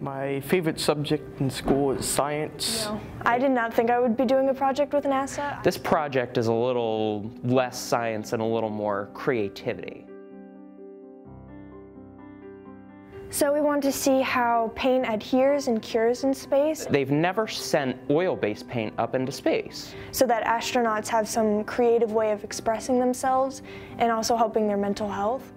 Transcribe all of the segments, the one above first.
My favorite subject in school is science. No, I did not think I would be doing a project with NASA. This project is a little less science and a little more creativity. So we want to see how paint adheres and cures in space They've never sent oil-based paint up into space. so that astronauts have some creative way of expressing themselves and also helping their mental health.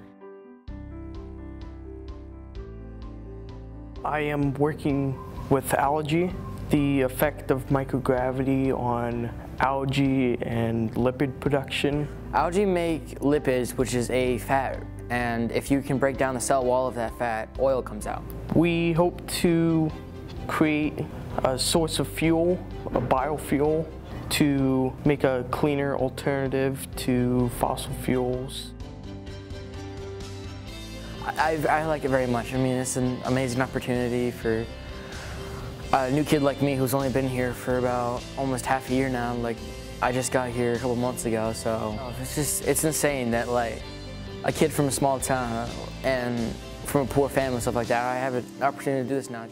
I am working with algae, the effect of microgravity on algae and lipid production. Algae make lipids, which is a fat, and if you can break down the cell wall of that fat, oil comes out. We hope to create a source of fuel, a biofuel, to make a cleaner alternative to fossil fuels. I, I like it very much. I mean, it's an amazing opportunity for a new kid like me who's only been here for about almost half a year now. Like, I just got here a couple months ago, so oh, it's just, it's insane that like a kid from a small town and from a poor family and stuff like that, I have an opportunity to do this now.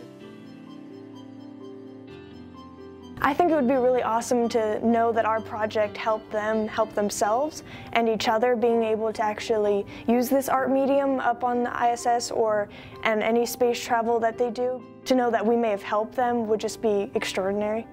I think it would be really awesome to know that our project helped them help themselves and each other being able to actually use this art medium up on the ISS or and any space travel that they do. To know that we may have helped them would just be extraordinary.